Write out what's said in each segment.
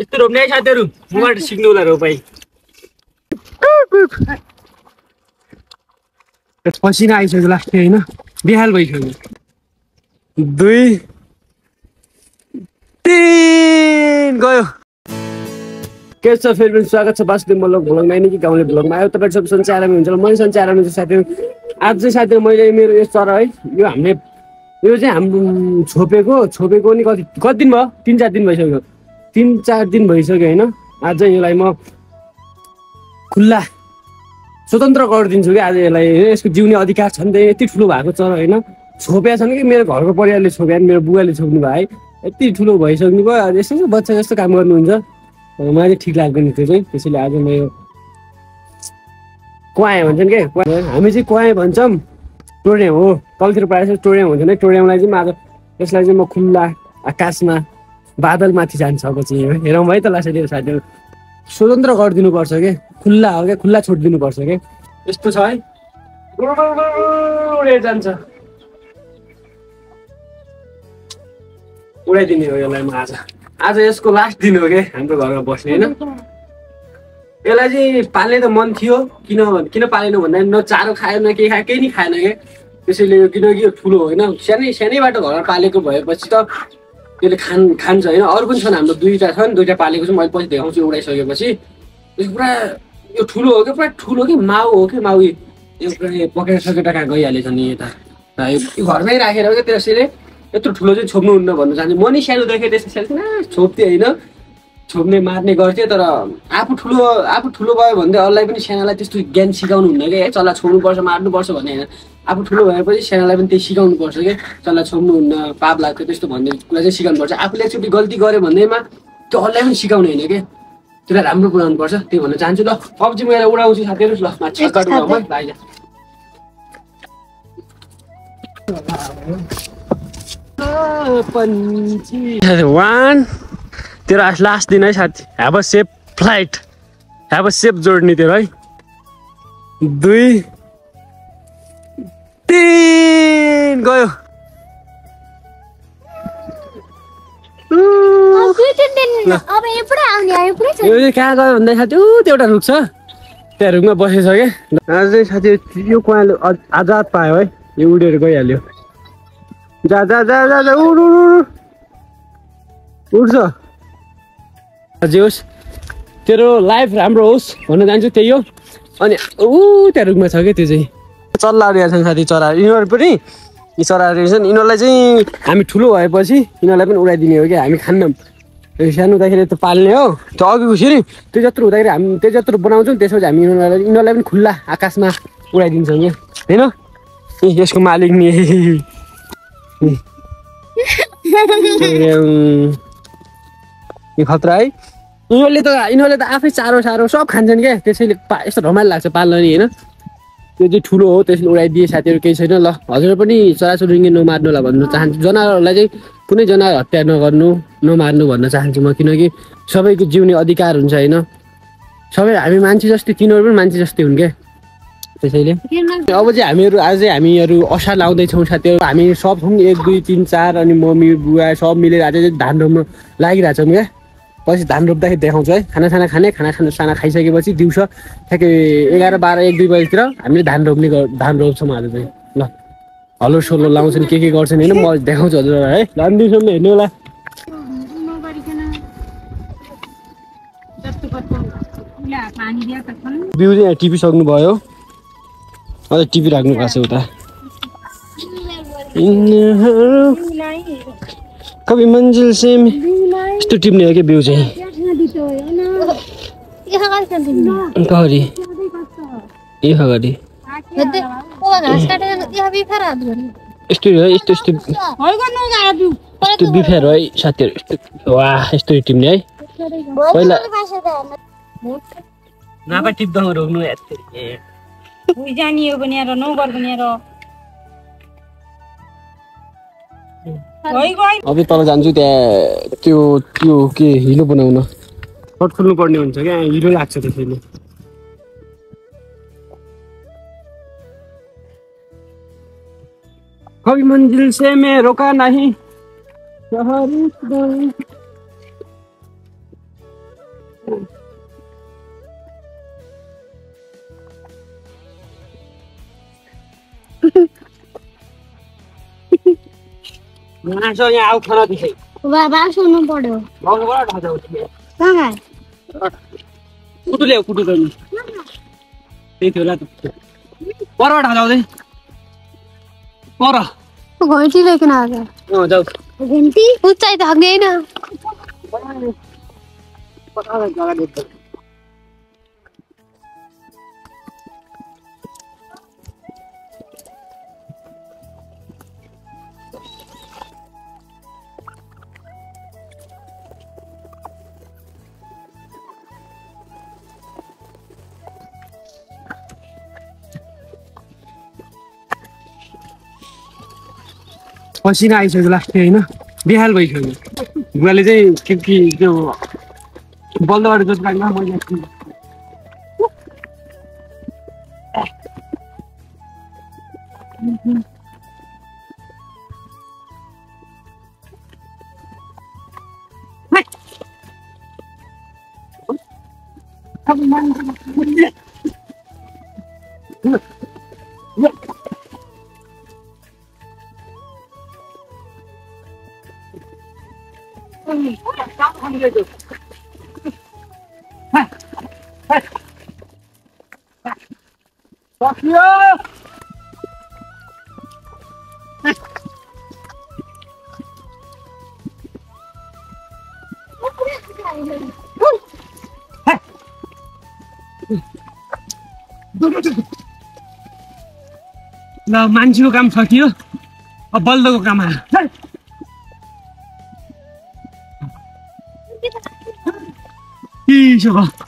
यस्तो रोप्ने साथीहरू मबाट सिक्नु होला रोपाइ पसिना आइसक्यो लास्ट होइन? बेहाल भइसक्यो। दुई तिन गयो। के छ फेरि पनि स्वागत छ वासुदेव मल्ल भ्लगमा होइन कि गाउँले भ्लगमा आयो तपाईँहरू सब सन्चै हुन्छ मैले सन्चै आरामै छु साथीहरू आज चाहिँ साथीहरू मैले मेरो यो चरा है यो हामीले यो चाहिँ हाम्रो छोपेको छोपेको नि कति कति दिन भयो तिन चार दिन भइसक्यो तिन चार दिन भइसक्यो होइन आज यसलाई म खुल्ला स्वतन्त्र गरिदिन्छु कि आज यसलाई यसको जिउने अधिकार छ नि त यति ठुलो भएको चरा होइन छोपेका छन् कि मेरो घरको परिवारले छोप्या मेरो बुवाले छोप्नु भयो है यति ठुलो भइसक्नु भयो यसो बच्चा जस्तो काम गर्नुहुन्छ मलाई चाहिँ ठिक लाग्दैन त्यो चाहिँ त्यसैले आज म यो कुवाएँ भन्छन् के हामी चाहिँ कुवाएँ भन्छौँ। टोड्याउँ हो। तलतिर प्रायः जस्तो टोड्याउँ भन्छन् है टोड्याउँलाई चाहिँ आज यसलाई चाहिँ म खुल्ला आकाशमा बादलमाथि जान्छ अब चाहिँ हेरौँ है त लासाइदिएर साथीहरू स्वतन्त्र गरिदिनुपर्छ कि? खुल्ला हो क्या खुल्ला छोडिदिनुपर्छ कि? यस्तो छ है। उडेर जान्छ। उडाइदिने हो यसलाई म आज। आज यसको लास्ट दिन हो कि? हाम्रो घरमा बस्ने होइन? यसलाई चाहिँ पाल्ने त मन थियो किन किन पालेन भन्दा न चारो खायो न केही खायो केही नै खाएन कि? त्यसैले यो किनकि यो ठुलो होइन? सानै सानैबाट घरमा पालेको भएपछि त त्यसले खान खान्छ होइन? अरू पनि छन् हाम्रो दुईवटा छन् दुईवटा पालेको चाहिँ मैले पछि देखाउँछु उडाइसकेपछि। यो पुरा यो ठुलो हो कि? पुरा ठुलो कि? माउ हो कि? माउ यो पुरा पकेर सकेर कहाँ गइहालेछ नि यता? घरमै राखेर क्या त्यसैले यत्रो ठुलो चाहिँ छोप्नुहुन्न भन्न चाहन्छु। म नि सानो देखेँ त्यस्तो सानो छोप्थेँ होइन। छोप्ने मार्ने गर्थेँ तर आफू ठुलो आफू ठुलो भयो भने चाहिँ अरूलाई पनि सानालाई त्यस्तो ज्ञान सिकाउनु हुन्न कि है चल्ला छोड्नुपर्छ मार्नुपर्छ भन्ने होइन। आफू ठुलो भएपछि सानालाई पनि त्यही सिकाउनु पर्छ कि चल्ला छोड्नुहुन्न पाप लाग्छ त्यस्तो भन्ने कुरा चाहिँ सिकाउनु पर्छ आफूले एकचोटि गल्ती गऱ्यो भन्दैमा त्यो अरूलाई पनि सिकाउने होइन कि त्यसलाई राम्रो पुऱ्याउनु पर्छ त्यही भन्न चाहन्छु। ल चाहिँ म यसलाई उडाउँछु साथीहरू ल माथि वान तेरो आज लास्ट दिन है साथी। Have a safe flight have a safe जोड्ने तेरो है। दुई तिन गयो। यो कहाँ गयो भन्दा साथी? ऊ त्यो एउटा रुख छ। त्यहाँ रुखमा बसेछ क्या साथी यो कुवाले आजाद पायो है। यो उडेर गइहाल्यो। जा जा जा जा जा उड उड उड उड्छ जे। होस्। तेरो लाइफ राम्रो होस् भन्न चाहन्छु त्यही हो। अनि ऊ त्यहाँ रुखमा छ क्या त्यो चाहिँ? चल्लाहरू यहाँ छन् साथी चराहरू यिनीहरू पनि? यी चराहरू छन्। यिनीहरूलाई चाहिँ हामी ठुलो भएपछि यिनीहरूलाई पनि उडाइदिने हो क्या हामी खान्नौँ। सानो हुँदाखेरि त पाल्ने हो। त्यो अघिको फेरि त्यो जत्रो हुँदाखेरि हामी त्यो जत्रो बनाउँछौँ त्यसपछि हामी यिनीहरूलाई यिनीहरूलाई पनि खुल्ला आकाशमा उडाइदिन्छौँ क्या। होइन? ए, यसको मालिक नि। यो खतरा है। यिनीहरूले त यिनीहरूले त आफै चारो सारो सब खान्छन् क्या। त्यसैले पा यस्तो रमाइलो लाग्छ पाल्न नि होइन? त्यो चाहिँ ठुलो हो त्यसले उडाइदिए साथीहरू केही छैन। ल हजुर पनि चराचुरुङ्गी होला भन्न चाहन्छु। जनावरहरूलाई चाहिँ कुनै जनावर हत्या नगर्नु नमार्नु भन्न चाहन्छु म किनकि सबैको जिउने अधिकार हुन्छ होइन? सबै हामी मान्छे जस्तै तिनीहरू पनि मान्छे जस्तै हुन् क्या। त्यसैले। अब चाहिँ हामीहरू आज हामीहरू असार लाउँदैछौँ साथीहरू हामी सब छौँ एक दुई तिन चार अनि मम्मी बुवा सब मिलेर आज चाहिँ धान रोप्नु लागिरहेछौँ क्या। पछि धान रोप्दाखेरि देखाउँछु है। खानासाना खाने खाना खाना साना खाइसकेपछि दिउँसो ठ्याक्कै एघार बाह्र एक दुई बजीतिर हामीले धान रोप्ने धान रोप्छौँ आज चाहिँ। ल हलो सोलो लाउँछन् के के गर्छन् होइन म देखाउँछु हजुरलाई है। ल अनि दिउँसोमा हेर्नु होला। बिउ चाहिँ यहाँ टिपिसक्नु अझै टिपिराख्नु भएको छ उता। कवि मन्जिल सेम। यस्तो टिप्ने हो क्या बिउ चाहिँ? अगाडि ए गर्नु यस्तो है यस्तो यस्तो यस्तो बिफेर है साथीहरू यस्तो वा यस्तो टिप्ने है। पहिला नापा टिप्दा रोक्नु उही जानियो बनाएर नगर बनाएर। है गयो अब तल जान्छु त्यहाँ त्यो त्यो के हिलो बनाउन। सर्ट खोल्नु पर्ने हुन्छ क्या हिरो लाग्छ त्यसैले कभी मंजिल से मैं रोका नहीं? शहर इतना- यहाँ आऊ खाना त्यसै बाबा सुन्नु पर्यो गाउँबाट ढाँचा उठ्यो कहाँ कुटु ल्याऊ कुटु त नि त्यही थियो होला त परबाट हजाउँदै पर घन्टी अँ जाऊ घन्टी उचाइ त हग्दैन पसिना आइसक्यो लास्टै होइन? बेहाल भइसक्यो। बुवाले चाहिँ के के त्यो बल्दबाट जोत मैले एकछिन- सक्यो ल मान्छेको काम सकियो अब बल्दको काम आयो। भयो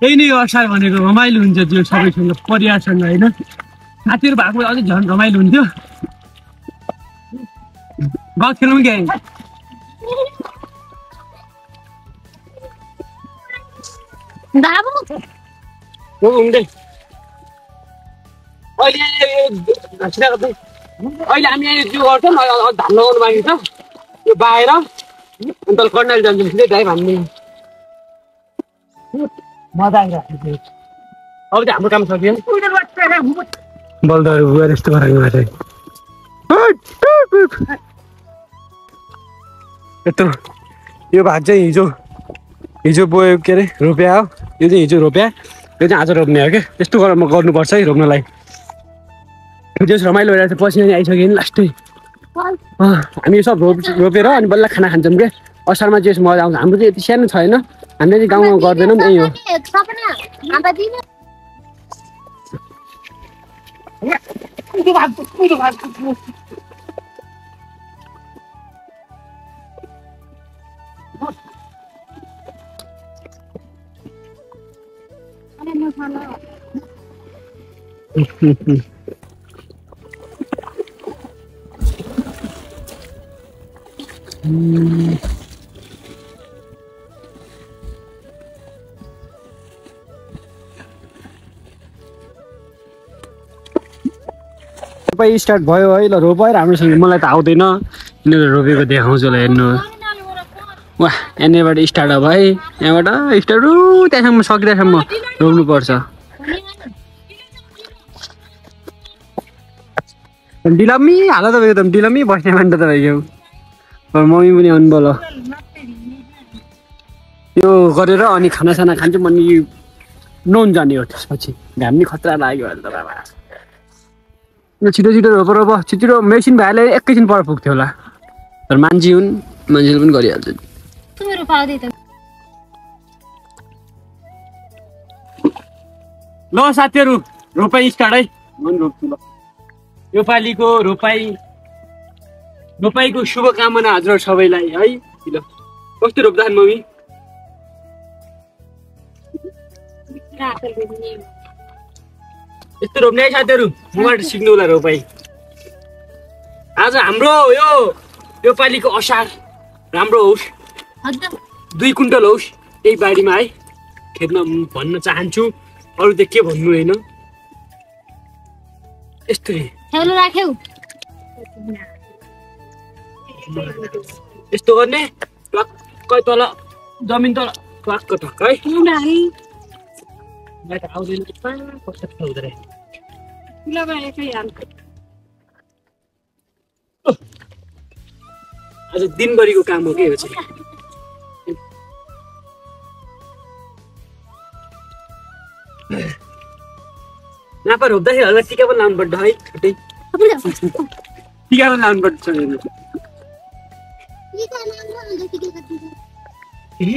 त्यही नै असार भनेको रमाइलो हुन्छ त्यो सबैसँग परिवारसँग होइन? साथीहरू भएको भए अझै झन् रमाइलो हुन्थ्यो। गफ खेलौँ क्या अहिले। अहिले हामी यहाँ त्यो गर्छौँ? अहिले धान लगाउनु बाँकी छ। यो बाएर अनि तल कर्णाली जान्छौँ। सिधै ड्राइभ हान्ने। बल्दहरू गएर यस्तो यत्रो यो भाग चाहिँ हिजो हिजो बोयो के अरे रोप्या हो यो चाहिँ हिजो रोप्या यो चाहिँ आज रोप्ने हो क्या यस्तो गरेर म गर्नुपर्छ है रोप्नलाई जस रमाइलो भइरहेको छ पसिना आइसक्यो नि लास्टै हामी सब रोप रोपेर अनि बल्ल खाना खान्छौँ क्या असारमा चाहिँ मजा आउँछ। हाम्रो चाहिँ यति सानो छ हामीले चाहिँ गाउँमा गर्दैनौँ यही हो सपना रोपाइ स्टार्ट भयो है ल रोपाइ राम्रोसँग। मलाई त आउँदैन यिनीहरू रोपेको देखाउँछु ल हेर्नु। वाह यहाँनिरबाट स्टार्ट अब है। यहाँबाट स्टार्ट त्यहाँसम्म सकिरहेसम्म रोप्नुपर्छ। डिलमी हाल तपाईँको त डिलमी बस्ने मान्छे तपाईँको मम्मी पनि आउनु बोल यो गरेर अनि खानासाना खान्छौँ अनि नोन जाने हो त्यसपछि। घाम नि खतरा लाग्यो अहिले त बाबा। ल छिटो छिटो रोप रोप छिटो छिटो मेसिन भएले एकैछिन पर पुग्थ्यो होला तर मान्छे हुन् मान्छेले पनि गरिहाल्छ तिम्रो पाउँदै त ल साथीहरू रोपाइ स्टार्ट है रोप्छु ल यो पालिको रोपाइ रोपाइको शुभकामना हजुर सबैलाई है ल कस्तो रोप्दा मम्मी यस्तो रोप्ने है साथीहरू मबाट सिक्नु होला रोपाइ आज हाम्रो यो यो पालिको असार। राम्रो होस्। दुई कुन्टल होस् त्यही बारीमा है। खेतमा भन्न चाहन्छु। अरू त के भन्नु होइन? यस्तै। यस्तो गर्ने। टक्कै तल जमिन तल। टक्क टक्क। है आउँदैन कहाँ कस्तो खेल्दो रहेछ आज दिनभरिको काम हो कि यो चाहिँ? नापा रोप्दाखेरि होला टिका पनि लाउनुपर्छ है छुट्टै। टिका पनि पा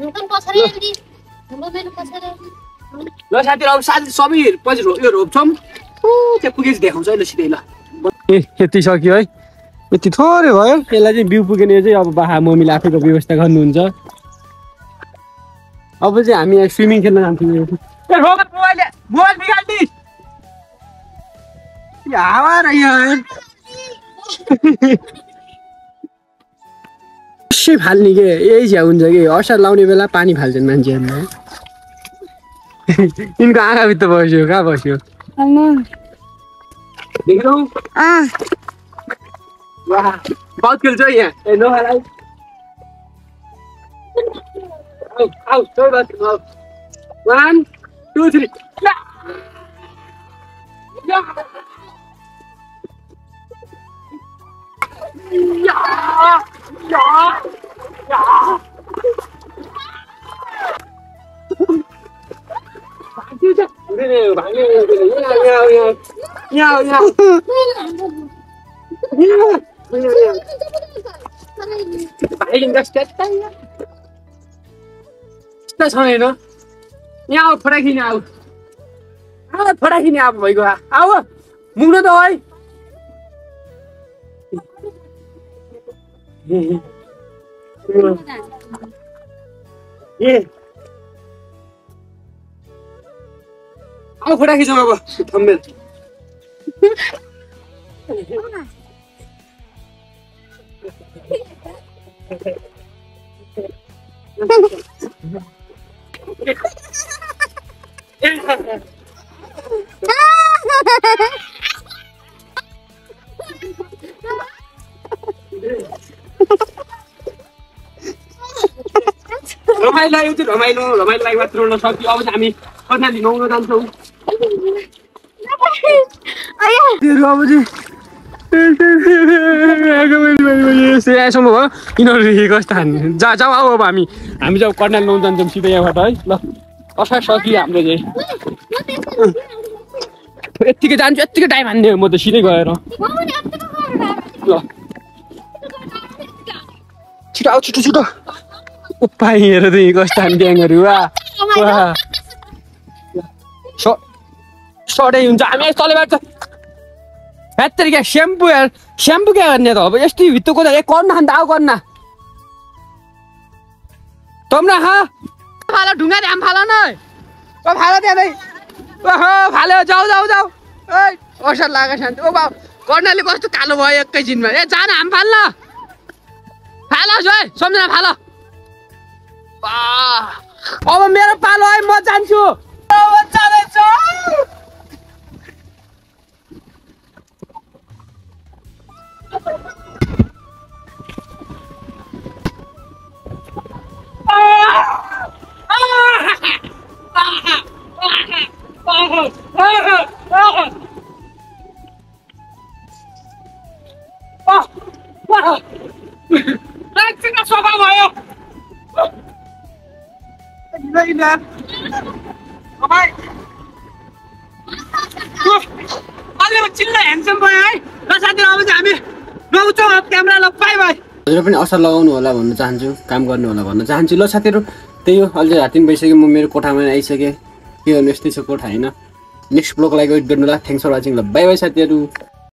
दोकान पछाडि आइदिए हाम्रो मेरो पछाडि आइदिए ल साथीहरू अब साथी सबै पछि यो रोप्छौँ। त्यहाँ पुगेपछि देखाउँछ है ल सिधै ल। ए यति सक्यो है? यति थोरै भयो। यसलाई चाहिँ बिउ पुग्ने चाहिँ अब बाहा मम्मीले आफैको व्यवस्था गर्नुहुन्छ। अब चाहिँ हामी यहाँ स्विमिङ खेल्न जान्छौँ ए, रोक मोबाइल मोबाइल बिगाल्ने ये हावा रही है कसै फाल्ने के यही झ्या हुन्छ कि असार लाउने बेला पानी फाल्छन् मान्छेहरूले यिनको आँखाभित्र बस्यो कहाँ बस्यो देख्नु वाह बहुत खेल्छ यहाँ वान टू थ्री भाग्यो चाहिँ भाग्यो यहाँ त्यस्तै त्यस्तो छ होइन यहाँ आऊ फटाकिने आऊ आऊ फटाकिने आऊ भइगयो आऊ मुग्नु त है ए आऊ फटाकी जाउँ अब थम्मेल रमाइलो यो चाहिँ रमाइलो रमाइलो मात्र उड्न सक्यो। अब हामी कर्णाली नुहाउन जान्छौँ। यहाँसम्म भयो। यिनीहरू कस्तो हान्ने जा जाउँ आऊ अब हामी। हामी चाहिँ अब कर्णाली जान्छौँ सिधै यहाँबाट है। ल। असार सकियो हाम्रो चाहिँ। यत्तिकै जान्छु यत्तिकै टाइम हान्ने म त सिधै गएर। ल। छिटो आऊ छिटो छिटो उपाय हेर त कस्तो ड्याङहरू वा सडै हुन्छ हामी यस्तो तलबाट हेत्तरी क्या स्याम्पू यार स्याम्पू क्या गर्ने त अब यस्तै भित्तो कोदा ए कर्न खान्छ आऊ कर्न तम्रा खा फाला ढुङ्गा ध्यान फाला न ओ फाला त्यहाँ ओहो फाल्यो जाऊ जाऊ जाऊ ए असर लाग्यो शान्ति ओ बाउ कर्णाले कस्तो कालो भयो एकैछिनमा ए जान हाम फाल्न फाल है सम्झना फाल वाह, अब मेरो पालो है म जान्छु अब सफा भयो चिल्ला ह्यान्डसम भयो है ल साथीहरू अब चाहिँ हामी अब क्यामेरा ल बाई बाई हजुर पनि असर लगाउनु होला भन्न चाहन्छु काम गर्नु होला भन्न चाहन्छु ल साथीहरू त्यही हो अहिले राति पनि भइसक्यो म मेरो कोठामा आइसकेँ के गर्नु यस्तै छ कोठा होइन नेक्स्ट ब्लग लागि वेट गर्नु होला थ्याङ्क्स फर वाचिङ ल बाई बाई साथीहरू